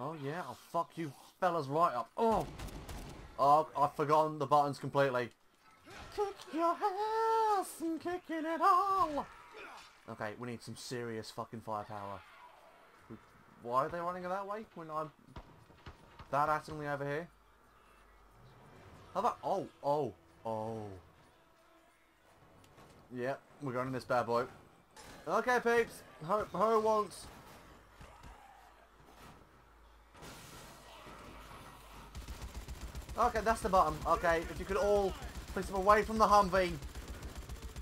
Oh yeah, I'll fuck you fellas right up. Oh! Oh, I've forgotten the buttons completely. Kick your ass and kicking it all! Okay, we need some serious fucking firepower. Why are they running that way when I'm that actingly over here? How about... Oh, oh, oh. Yep, we're going in this bad boy. Okay, peeps. Ho, ho wants... Okay, that's the bottom. Okay, if you could all place them away from the Humvee.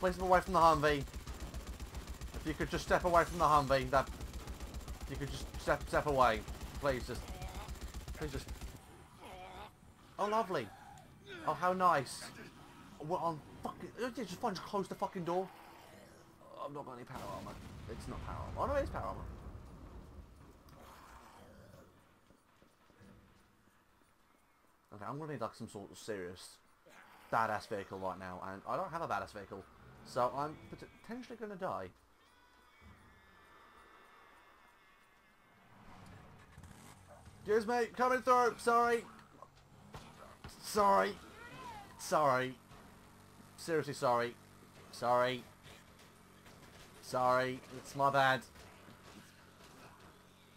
Place them away from the Humvee. If you could just step away from the Humvee, that... If you could just step, step away. Please, just... Please just... Oh, lovely. Oh, how nice. What on fucking... Just fine, just close the fucking door. I've not got any power armor. It's not power armor. Oh, no, it is power armor. Okay, I'm gonna need like some sort of serious badass vehicle right now, and I don't have a badass vehicle, so I'm potentially gonna die. Excuse me, coming through, sorry. Sorry. Sorry. Seriously sorry. Sorry. Sorry, it's my bad.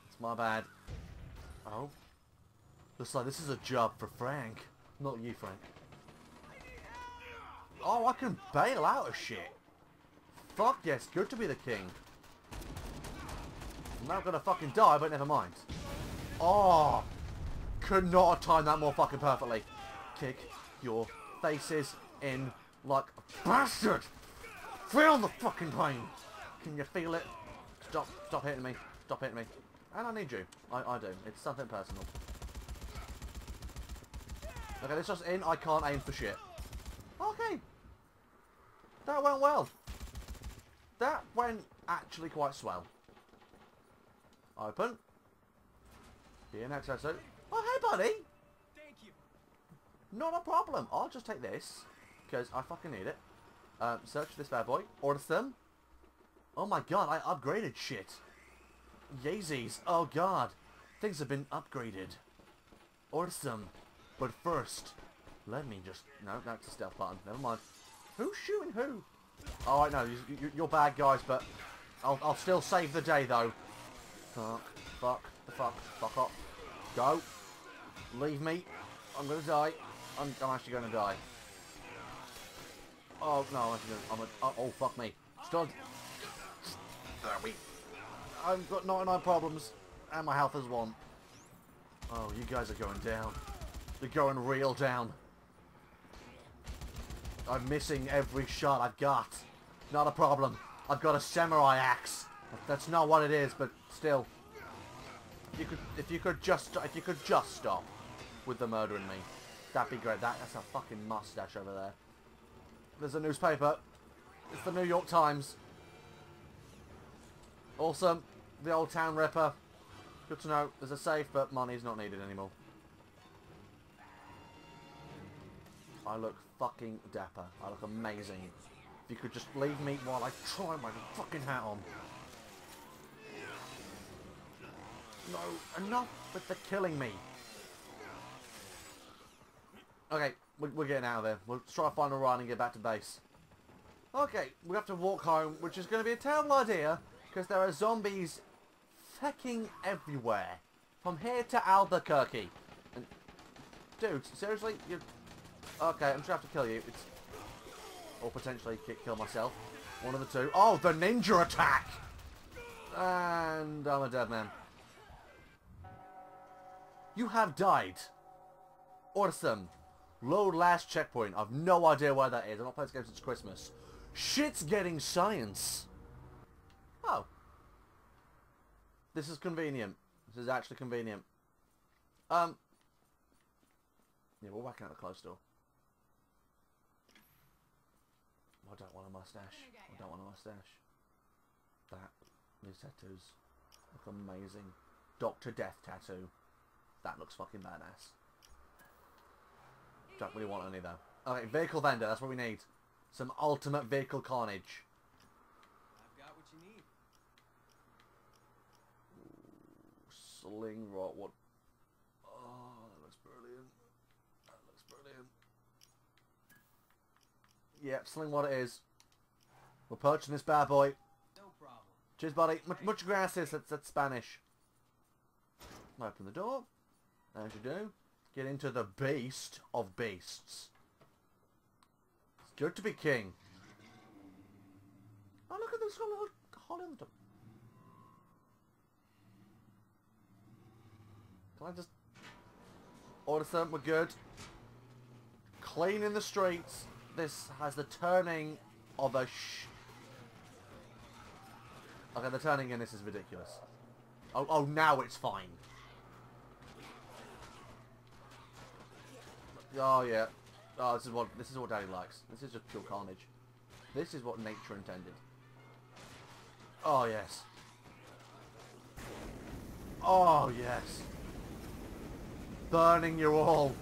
It's my bad. Oh. Looks like this is a job for Frank. Not you, Frank. Oh, I can bail out of shit. Fuck yes, good to be the king. I'm not gonna fucking die, but never mind. Oh! Could not have timed that more fucking perfectly. Kick your faces in like a bastard! Feel the fucking pain! Can you feel it? Stop, stop hitting me. Stop hitting me. And I need you. I, I do. It's something personal. Okay, this just in. I can't aim for shit. Okay. That went well. That went actually quite swell. Open. Here, next episode. Oh, hey, buddy. Thank you. Not a problem. I'll just take this. Because I fucking need it. Um, search this bad boy. Order some. Oh my god, I upgraded shit. Yeezys. Oh god. Things have been upgraded. Order some. But first, let me just... No, that's a stealth button. Never mind. Who's shooting who? Oh, I know. You, are bad guys, but I'll, I'll still save the day, though. Fuck. Fuck. The fuck. Fuck up. Go. Leave me. I'm going to die. I'm, I'm actually going to die. Oh, no. I'm, actually gonna, I'm a, oh, uh, oh, fuck me. We... I've got 99 problems. And my health is one. Oh, you guys are going down. They're going real down. I'm missing every shot I've got. Not a problem. I've got a samurai axe. That's not what it is, but still. If you could, if you could just, if you could just stop with the murdering me, that'd be great. That, that's a fucking mustache over there. There's a newspaper. It's the New York Times. Awesome. The Old Town Ripper. Good to know. There's a safe, but money's not needed anymore. I look fucking dapper. I look amazing. If you could just leave me while I try my fucking hat on. No, enough with the killing me. Okay, we're getting out of there. We'll try to find a run and get back to base. Okay, we have to walk home, which is going to be a terrible idea, because there are zombies fucking everywhere. From here to Albuquerque. And, dude, seriously? You're Okay, I'm just gonna have to kill you. It's or potentially kill myself. One of the two. Oh, the ninja attack! And I'm a dead man. You have died. Awesome. Load last checkpoint. I've no idea where that is. I've not played this game since Christmas. Shit's getting science. Oh. This is convenient. This is actually convenient. Um. Yeah, we're whacking out the closed door. I don't want a mustache. I don't want a mustache. That. These tattoos look amazing. Doctor Death tattoo. That looks fucking badass. Don't really want any though. Okay, vehicle vendor. That's what we need. Some ultimate vehicle carnage. I've got what you need. Sling Rod. What? Yep, sling what it is. We're purchasing this bad boy. No problem. Cheers, buddy. Much, much gracias. That's, that's Spanish. Open the door. As you do. Get into the beast of beasts. It's good to be king. Oh, look at this little hole in the top. Can I just... Order some, we're good. Cleaning the streets. This has the turning of a sh... Okay, the turning in this is ridiculous. Oh, oh, now it's fine. Oh yeah. Oh, this is what this is what Daddy likes. This is just pure carnage. This is what nature intended. Oh yes. Oh yes. Burning you all.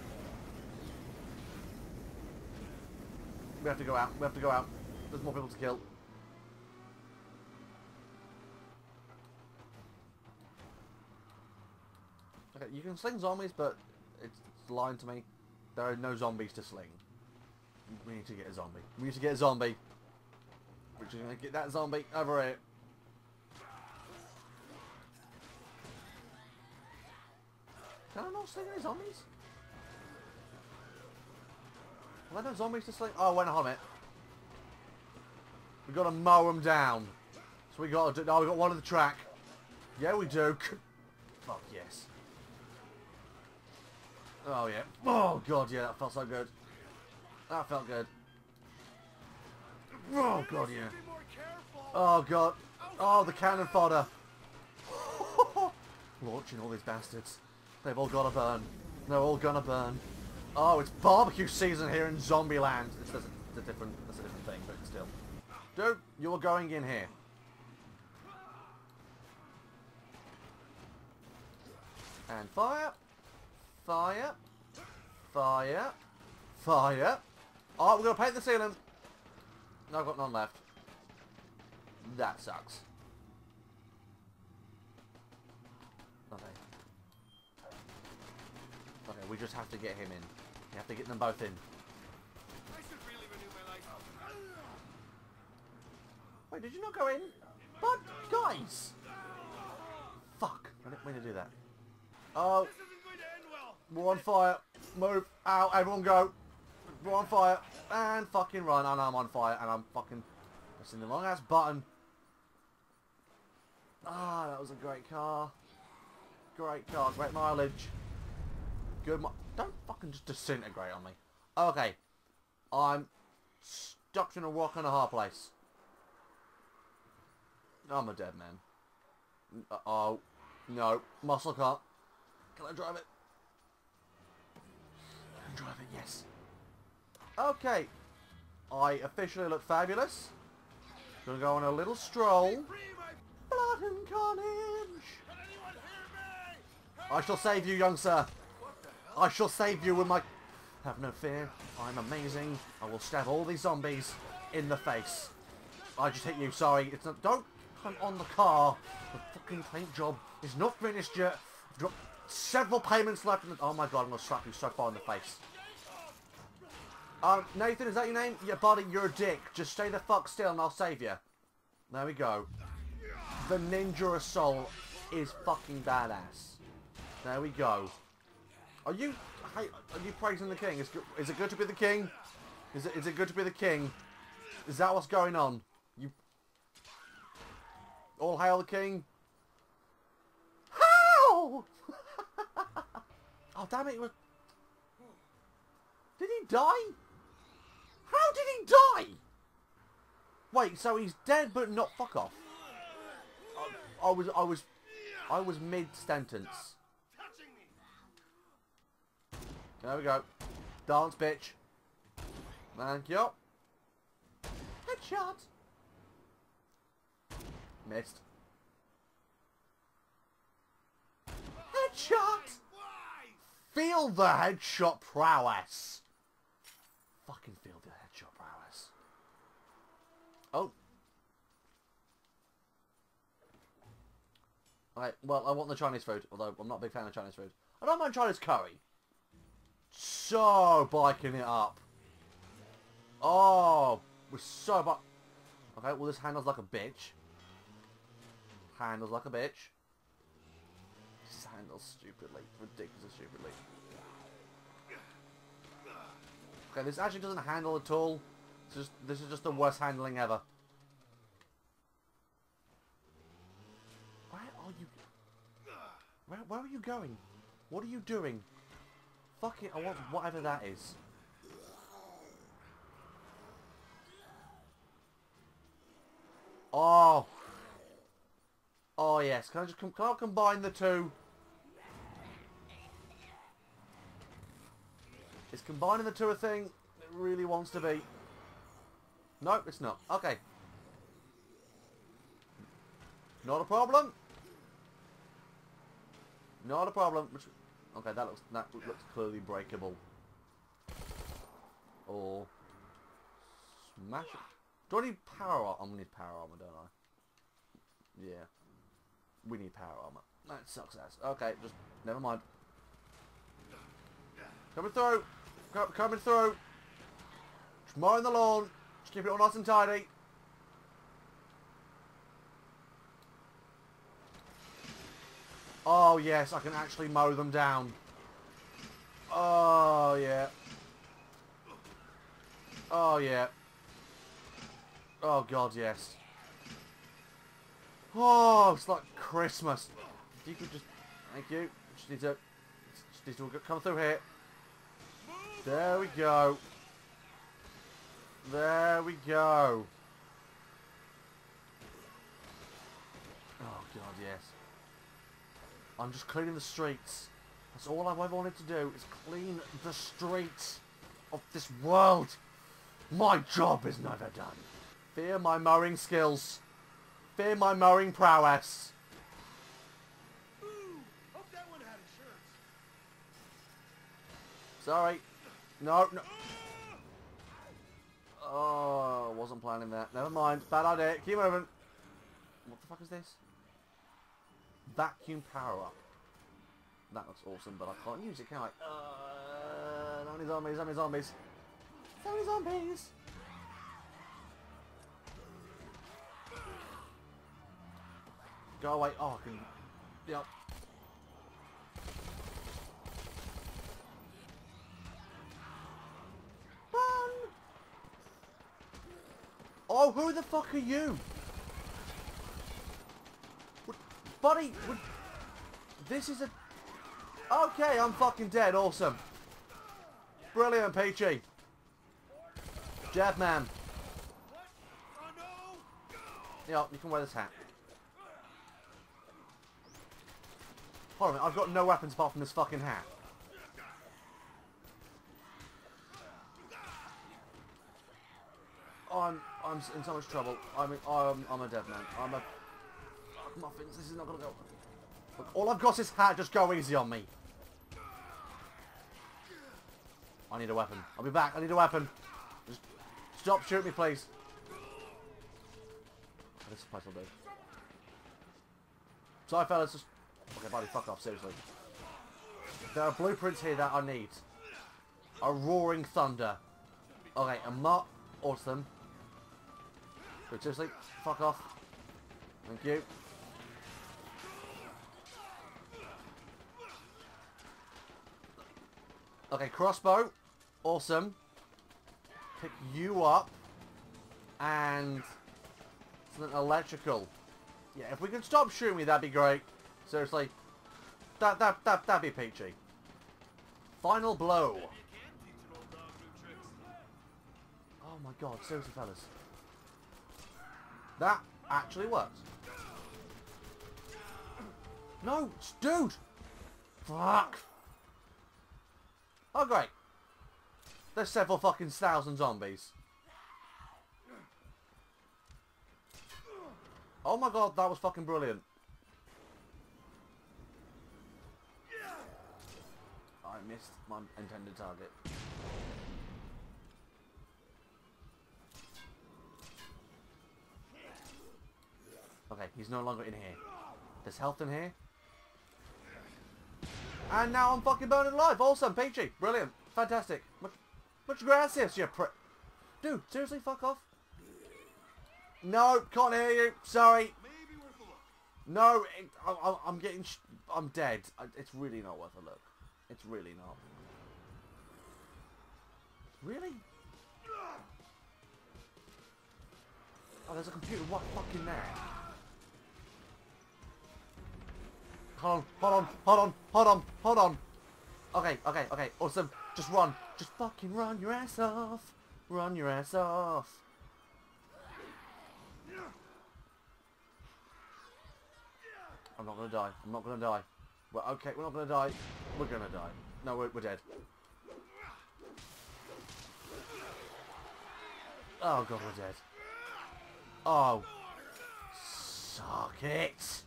We have to go out. We have to go out. There's more people to kill. Okay, you can sling zombies, but it's, lying to me. There are no zombies to sling. We need to get a zombie. We need to get a zombie. We're just gonna get that zombie over here. Can I not sling any zombies? Are there zombies to sling? Oh, wait a it. We gotta mow them down. So we gotta do. Oh, we got one on the track. Yeah, we do. Fuck yes. Oh yeah. Oh god, yeah, that felt so good. That felt good. Oh god, yeah. Oh god. Oh, the cannon fodder. Launching all these bastards. They've all got to burn. They're all gonna burn. Oh, it's barbecue season here in Zombieland. It's, it's, a, different, it's a different thing, but still. Dude, you're going in here. And fire. Fire. Fire. Fire. Oh, we're to paint the ceiling. No, I've got none left. That sucks. Okay. Okay, we just have to get him in. We have to get them both in. I should really renew my license. Wait, did you not go in? But, guys! Fuck. I didn't mean to do that. Oh, This isn't going to end well. we're on fire. Move. Out. Everyone go. We're on fire. And fucking run. And I'm on fire. And I'm fucking pressing the long ass button. Ah, that was a great car. Great car. Great mileage. Good mi- Don't fucking just disintegrate on me. Okay. I'm stuck in a rock and a hard place. I'm a dead man. Uh oh. No. Muscle car. Can I drive it? I can drive it, yes. Okay. I officially look fabulous. Gonna go on a little stroll. Blood and carnage. Can anyone hear me? I shall save you, young sir. I shall save you with my... Have no fear. I'm amazing. I will stab all these zombies in the face. I just hit you. Sorry. It's not... Don't come on the car. The fucking paint job is not finished yet. Got several payments left. In the... Oh my god, I'm going to slap you so far in the face. Um, Nathan, is that your name? Yeah, buddy, you're a dick. Just stay the fuck still and I'll save you. There we go. The Ninja Assault is fucking badass. There we go. Are you, are you praising the king? Is, is it good to be the king? Is it, is it good to be the king? Is that what's going on? You, all hail the king. How? oh damn it! Did he die? How did he die? Wait, so he's dead but not fuck off. I, I was, I was, I was mid sentence. Touching me. There we go. Dance, bitch. Thank you. Headshot. Missed. Headshot. Feel the headshot prowess. Fucking feel the headshot prowess. Oh. Right, well, I want the Chinese food, although I'm not a big fan of Chinese food. I don't mind Chinese curry. So, biking it up. Oh, we're so but. Okay, well this handles like a bitch. Handles like a bitch. This handles stupidly, ridiculously stupidly. Okay, this actually doesn't handle at all. Just this is just the worst handling ever. Where are you? Where, where are you going? What are you doing? Fuck it, I want whatever that is. Oh. Oh yes, can I just can I combine the two? Is combining the two a thing it really wants to be? No, it's not. Okay. Not a problem. Not a problem. Okay, that looks that looks clearly breakable. Or smash it. Do I need power armor? Gonna need power armor, don't I? Yeah. We need power armor. That sucks ass. Okay, just never mind. Coming through. Coming through. Just mowing the lawn. Just keep it all nice and tidy. Oh yes, I can actually mow them down. Oh yeah. Oh yeah. Oh god, yes. Oh, it's like Christmas. If you could just, thank you. Just need to, just need to come through here. There we go. There we go. Oh god, yes. I'm just cleaning the streets. That's all I've ever wanted to do is clean the streets of this world. My job is never done. Fear my mowing skills. Fear my mowing prowess. Ooh. Sorry. No, no. Oh, wasn't planning that. Never mind. Bad idea. Keep moving. What the fuck is this? Vacuum power up. That looks awesome, but I can't use it, can I? Uh, how many zombies? How many zombies? How many zombies? Go away. Oh, I can... Yep. Run! Oh, who the fuck are you? What, buddy, what, this is a... Okay, I'm fucking dead. Awesome. Brilliant, Peachy. Jab man. Yeah, you can wear this hat. Hold on, I've got no weapons apart from this fucking hat. I'm I'm in so much trouble. I'm I'm I'm a dead man. I'm a muffins. This is not gonna go. Look, all I've got is hat. Just go easy on me. I need a weapon. I'll be back. I need a weapon. Just stop shooting me, please. This place will do. Sorry, fellas. Just okay, buddy. Fuck off. Seriously. There are blueprints here that I need. A roaring thunder. Okay, a mark. Awesome. Wait, seriously? Fuck off. Thank you. Okay, crossbow. Awesome. Pick you up. And something electrical. Yeah, if we can stop shooting me, that'd be great. Seriously. That, that, that, that'd be peachy. Final blow. Oh my god, seriously fellas. That actually works. No, dude! Fuck! Oh great. There's several fucking thousand zombies. Oh my god, that was fucking brilliant. I missed my intended target. Okay, he's no longer in here. There's health in here. And now I'm fucking burning alive. Awesome, Peachy. Brilliant. Fantastic. Much, much gracias, you pri- Dude, seriously, fuck off. No, can't hear you. Sorry. No, it, I, I'm getting... I'm dead. It's really not worth a look. It's really not. Really? Oh, there's a computer what fucking there. Hold on, hold on, hold on, hold on, hold on. Okay, okay, okay, awesome. Just run. Just fucking run your ass off. Run your ass off. I'm not gonna die. I'm not gonna die. Well, okay, we're not gonna die. We're gonna die. No, we're, we're dead. Oh god, we're dead. Oh. Suck it.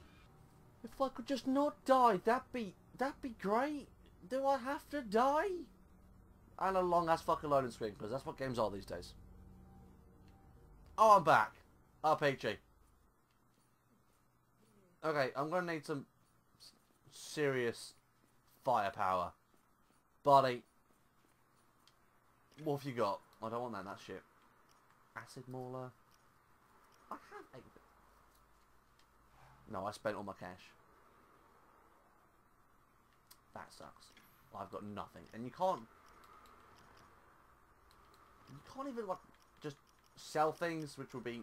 If I could just not die, that'd be, that'd be great. Do I have to die? And a long ass fucking loading screen, because that's what games are these days. Oh, I'm back. Peachy. Okay, I'm gonna need some serious firepower. Buddy. What have you got? I don't want that, that shit. Acid Mauler. I have. No, I spent all my cash. That sucks. I've got nothing. And you can't... You can't even, like, just sell things, which would be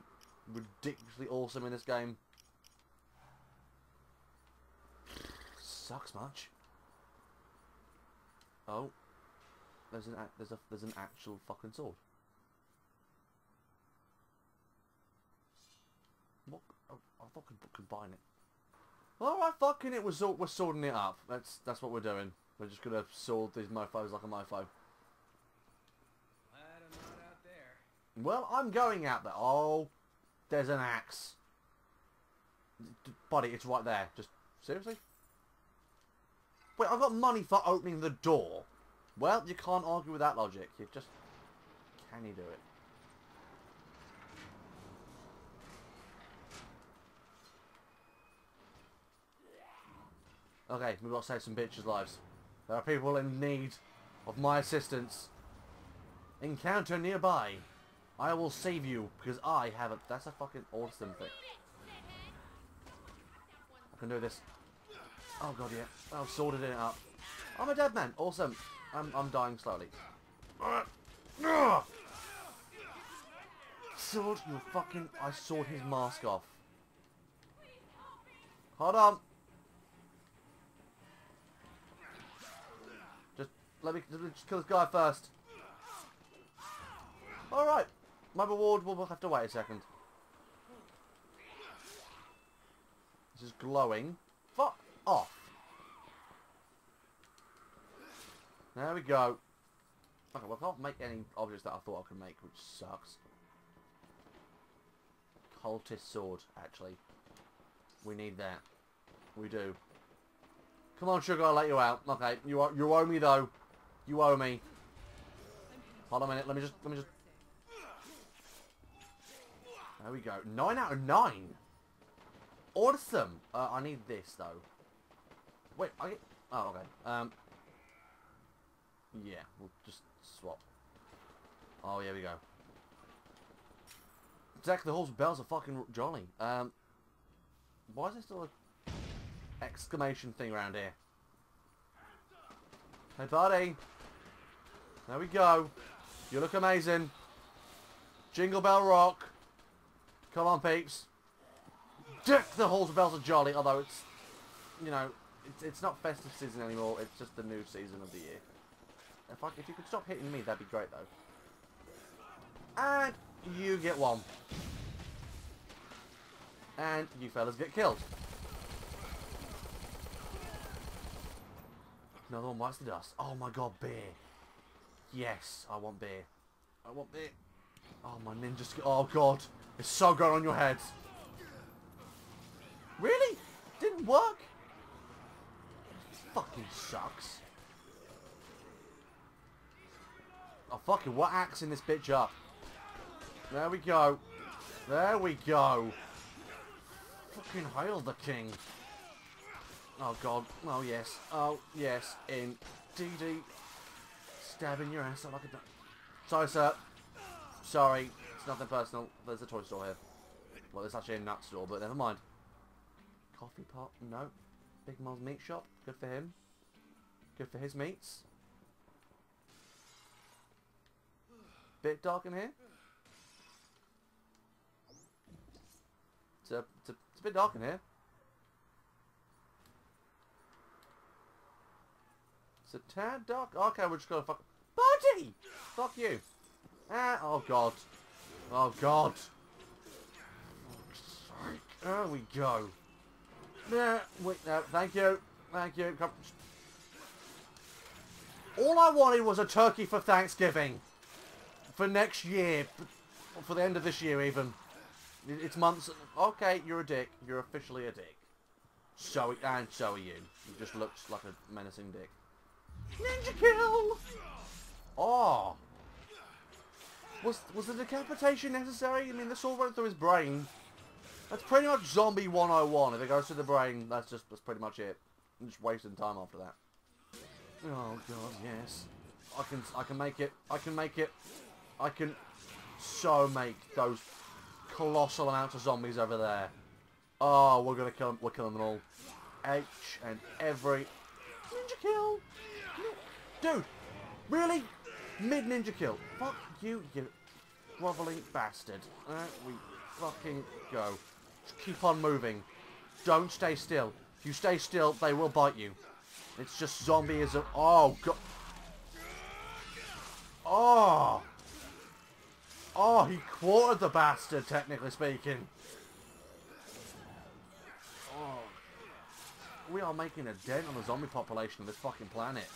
ridiculously awesome in this game. Sucks much. Oh. There's an, there's a, there's an actual fucking sword. Oh, I thought I could combine it. Alright, fucking it, we're, we're sorting it up. That's that's what we're doing. We're just gonna sort these mofos like a mofo. I'm not out there. Well, I'm going out there. Oh, there's an axe. D- Buddy, it's right there. Just, seriously? Wait, I've got money for opening the door. Well, you can't argue with that logic. You just... Can you do it? Okay, we've got to save some bitches' lives. There are people in need of my assistance. Encounter nearby. I will save you because I have a... That's a fucking awesome thing. I can do this. Oh god, yeah. I've sorted it out. I'm a dead man. Awesome. I'm, I'm dying slowly. Sword, you fucking... I sawed his mask off. Hold on. Let me, let me just kill this guy first. Alright. My reward will have to wait a second. This is glowing. Fuck off. There we go. Okay, well I can't make any objects that I thought I could make, which sucks. Cultist sword, actually. We need that. We do. Come on, sugar, I'll let you out. Okay, you you owe me though. You owe me. Hold on a minute. Let me just let me just. There we go. Nine out of nine. Awesome. Uh, I need this though. Wait, I. Oh, okay. Um. Yeah, we'll just swap. Oh, here we go. Zach, the horse bells are fucking jolly. Um. Why is there still a exclamation thing around here? Hey, buddy. There we go. You look amazing. Jingle Bell Rock. Come on, peeps. Dick, the halls of bells are jolly, although it's, you know, it's, it's not festive season anymore. It's just the new season of the year. If, I, if you could stop hitting me, that'd be great, though. And you get one. And you fellas get killed. Another one bites the dust. Oh my god, beer. Yes, I want beer. I want beer. Oh, my ninja skill. Oh god. It's so good on your head. Really? Didn't work? Fucking sucks. Oh, fucking what axing this bitch up? There we go. There we go. Fucking hail the king. Oh god. Oh yes. Oh yes. In DD. Stabbing your ass like a... du- Sorry, sir. Sorry, it's nothing personal. There's a toy store here. Well, there's actually a nut store, but never mind. Coffee pot? No. Big Mom's meat shop? Good for him. Good for his meats. Bit dark in here. It's a, it's a, it's a bit dark in here. It's a tad dark. Okay, we're just gonna fuck. Buddy! Fuck you. Ah, oh god. Oh god. There we go. Yeah, wait, no, thank you. Thank you. Come. All I wanted was a turkey for Thanksgiving. For next year. For the end of this year, even. It's months. Okay, you're a dick. You're officially a dick. So, and so are you. You just looks like a menacing dick. Ninja kill! Oh! Was, was the decapitation necessary? I mean, the sword went through his brain. That's pretty much zombie 101. If it goes through the brain, that's just that's pretty much it. I'm just wasting time after that. Oh god, yes. I can I can make it. I can make it. I can so make those colossal amounts of zombies over there. Oh, we're gonna kill them. We're killing them all. H and every ninja kill. Dude, really? Mid ninja kill. Fuck you, you groveling bastard. There we fucking go. Just keep on moving. Don't stay still. If you stay still, they will bite you. It's just zombieism. Oh, god. Oh. Oh, he quartered the bastard, technically speaking. Oh. We are making a dent on the zombie population of this fucking planet.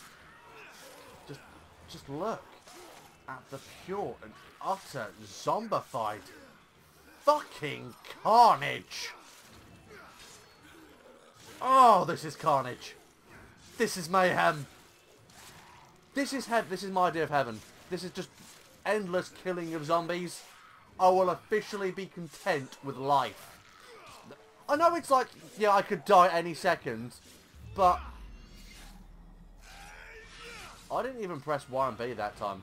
Just, look at the pure and utter zombified fucking carnage. Oh, this is carnage. This is mayhem. This is heaven. This is my idea of heaven. This is just endless killing of zombies. I will officially be content with life. I know it's like, yeah, I could die any second, but I didn't even press Y and B that time.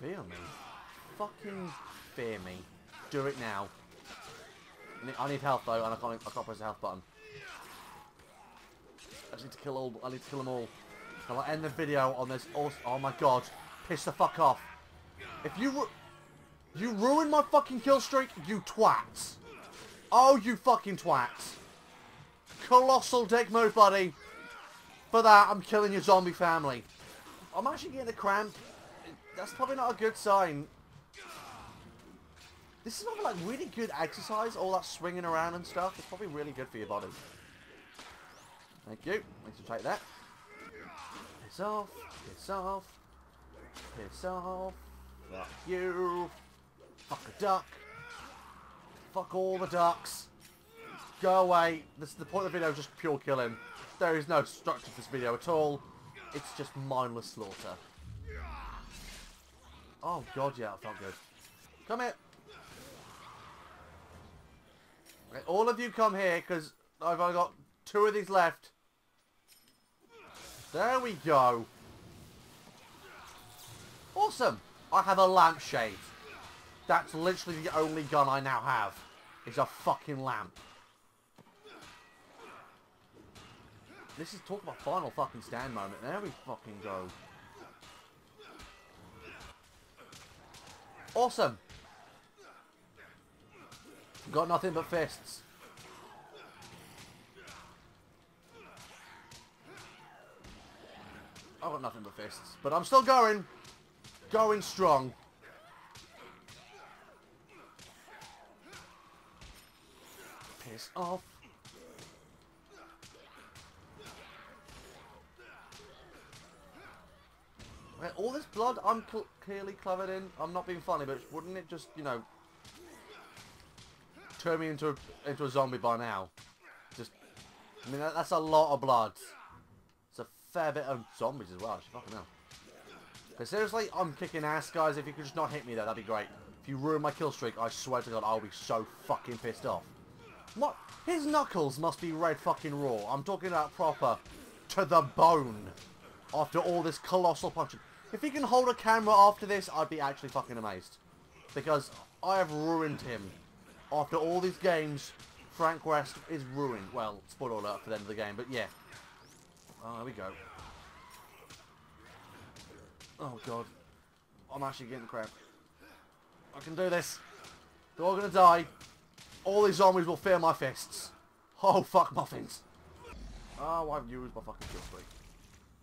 Fear me. Fucking fear me. Do it now. I need- health though, and I can't, I can't press the health button. I need to kill all. I need to kill them all. Can I end the video on this? Oh, oh my god! Piss the fuck off! If you you ruined my fucking kill streak, you twats! Oh, you fucking twats! Colossal dick move, buddy. For that, I'm killing your zombie family. I'm actually getting a cramp. That's probably not a good sign. This is probably like really good exercise, all that swinging around and stuff. It's probably really good for your body. Thank you. Thanks for take that. Piss off. Piss off. Piss off. Fuck you. Fuck a duck. Fuck all the ducks. Go away. This is the point of the video, just pure killing. There is no structure to this video at all. It's just mindless slaughter. Oh god, yeah, that felt good. Come here. Okay, all of you come here, because I've only got two of these left. There we go. Awesome. I have a lampshade. That's literally the only gun I now have. Is a fucking lamp. This is talk about final fucking stand moment. There we fucking go. Awesome. Got nothing but fists. I've got nothing but fists. But I'm still going. Going strong. Piss off. All this blood I'm cl clearly covered in. I'm not being funny, but wouldn't it just, you know, turn me into a, into a zombie by now? Just, I mean, that, that's a lot of blood. It's a fair bit of zombies as well. Actually, fucking hell. But seriously, I'm kicking ass, guys. If you could just not hit me there, that'd be great. If you ruin my kill streak, I swear to God, I'll be so fucking pissed off. What? His knuckles must be red fucking raw. I'm talking about proper to the bone. After all this colossal punching. If he can hold a camera after this, I'd be actually fucking amazed. Because I have ruined him. After all these games, Frank West is ruined. Well, spoiler alert for the end of the game, but yeah. Oh, there we go. Oh, God. I'm actually getting crap. I can do this. They're all gonna die. All these zombies will fear my fists. Oh, fuck muffins. Oh, I've used my fucking kill streak.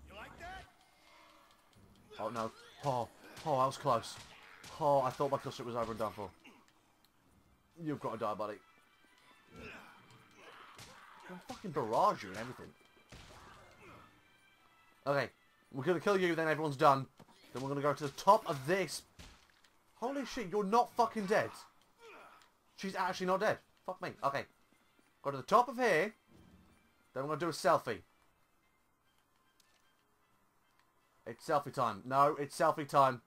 You like that? Oh, no. Oh, oh, that was close. Oh, I thought my streak was over and done for. You've got to die, buddy. I'm fucking barrage you and everything. Okay, we're gonna kill you, then everyone's done. Then we're gonna go to the top of this. Holy shit, you're not fucking dead. She's actually not dead. Fuck me. Okay. Go to the top of here. Then we're gonna do a selfie. It's selfie time. No, it's selfie time.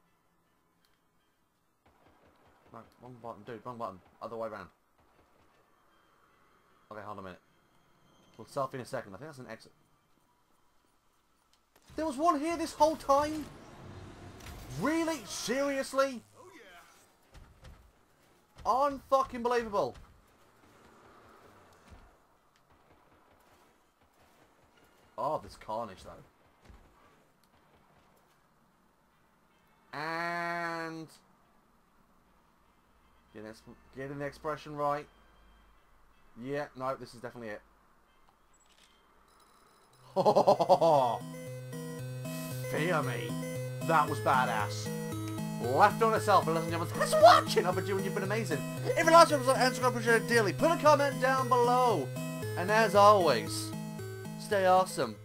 No, wrong button, dude, wrong button. Other way around. Okay, hold on a minute. We'll selfie in a second. I think that's an exit. There was one here this whole time? Really? Seriously? Oh yeah. Unfucking believable. Oh, this carnage though. And getting, ex- the expression right. Yeah, no, this is definitely it. Fear me. That was badass. Left on itself, and gentlemen. Thanks watching. I've been doing. You've been amazing. If you like this episode, and appreciate it dearly. Put a comment down below. And as always, stay awesome.